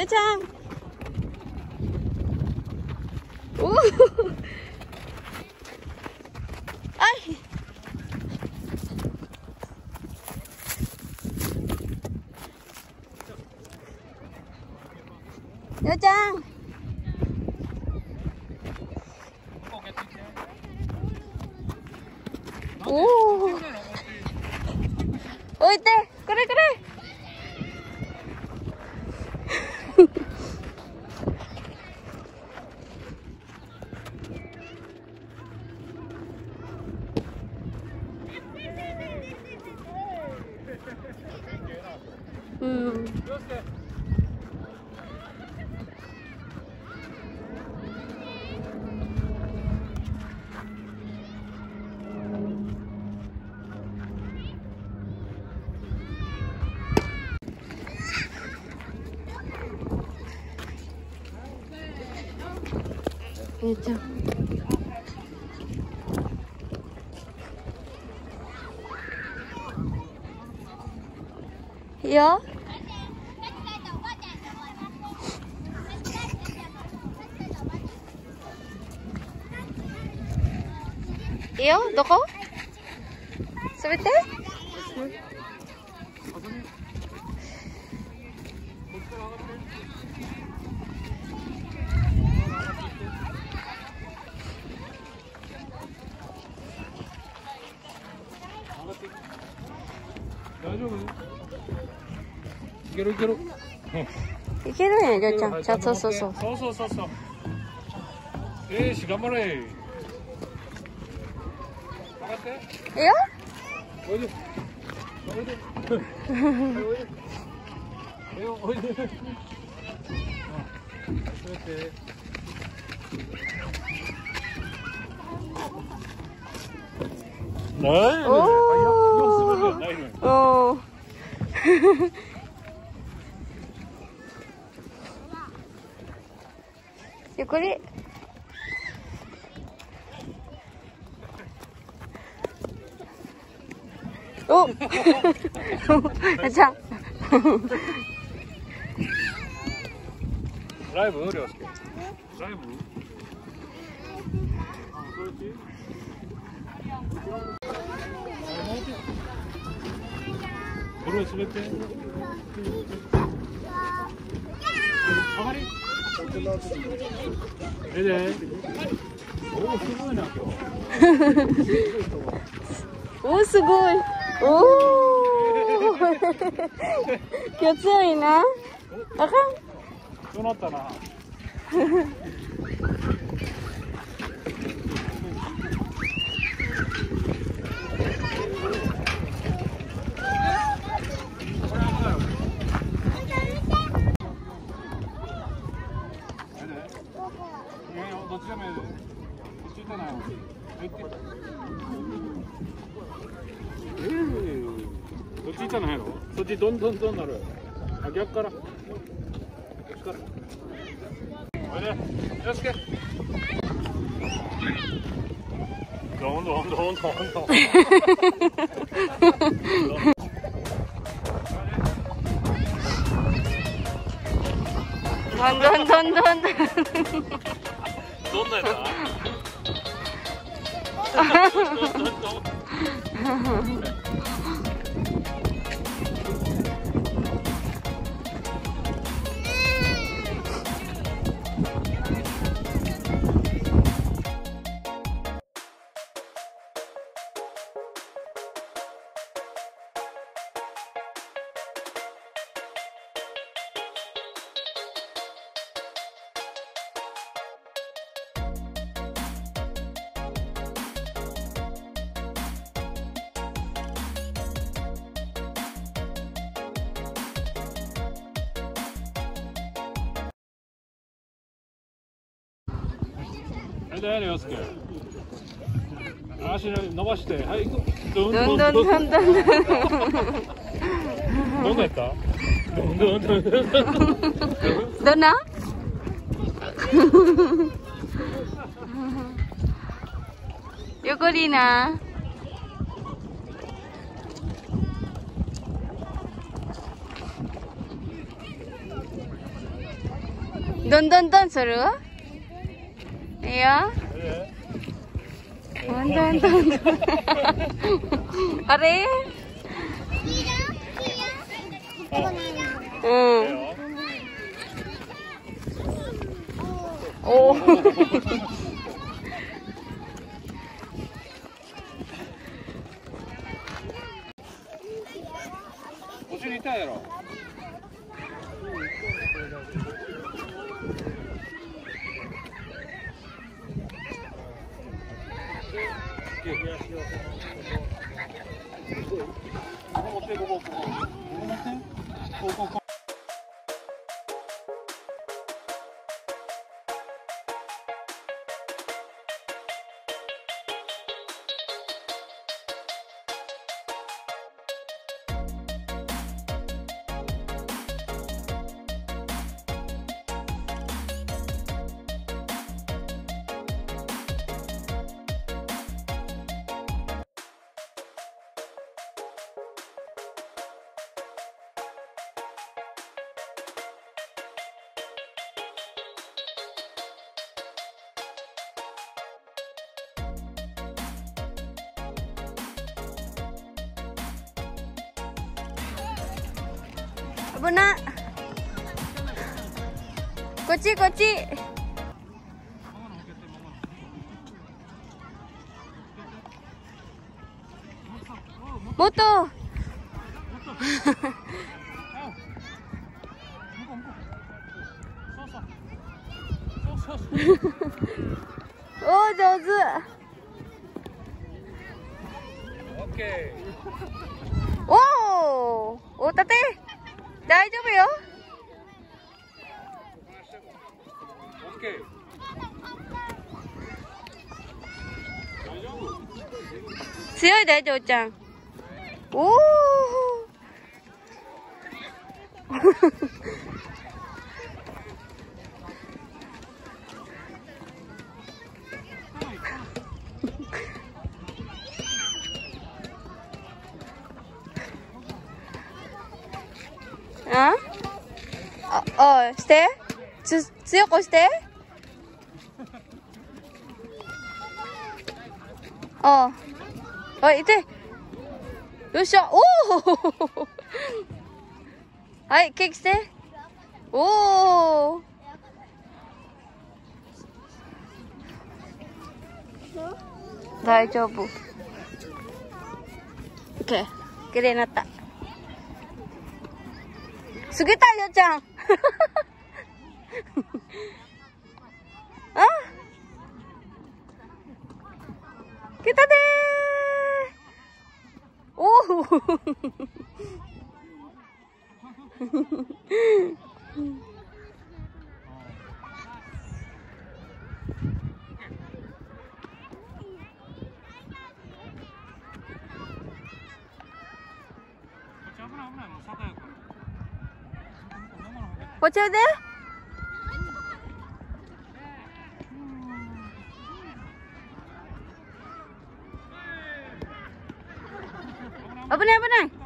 よちゃん。おおあい。よちゃん。おお置いて。これこれ。 예정 이요? いいよどこ？滑って大丈夫いけるいける。いけるねりょうちゃん。じゃあそうそうそう。そうそうそうし頑張れいや Nej! Åh! Åh! Ja, 어? 자. 드라이브 노래 할게. 드라이브. 물어 집에 가만히. 네네. 오, 수고해, 나. 오, 수고해. おお 気日強いな。あかん。どうなったな。っちどんどんどんなる。あ逆から。逆からおいでけどんどんどんどんどんどんどんどんどんどんどんなやつだはい、だよ、よすけ。足伸ばして、はい。どんどんどんどんどんどんどんなやった。どんどんどんどんどん。どんな？横リーナどんどんどんする？ 이요? 온다 온다 온다 아래? 응. 오. 옷을 이따 열어. ここここ危な。こっちこっち。もっと。おー上手。おおおたて大丈夫よ。ーオッケー大丈夫強いで嬢ちゃん。おおああ、おい、して。つ、強くして。ああ。おい、いて。よっしゃ。おおはい、ケーキして。おお。大丈夫。オッケー。きれいになった。すげたよちゃん。あ来たでー。おお危ない危ないもう坂やからこちらで危ない危ない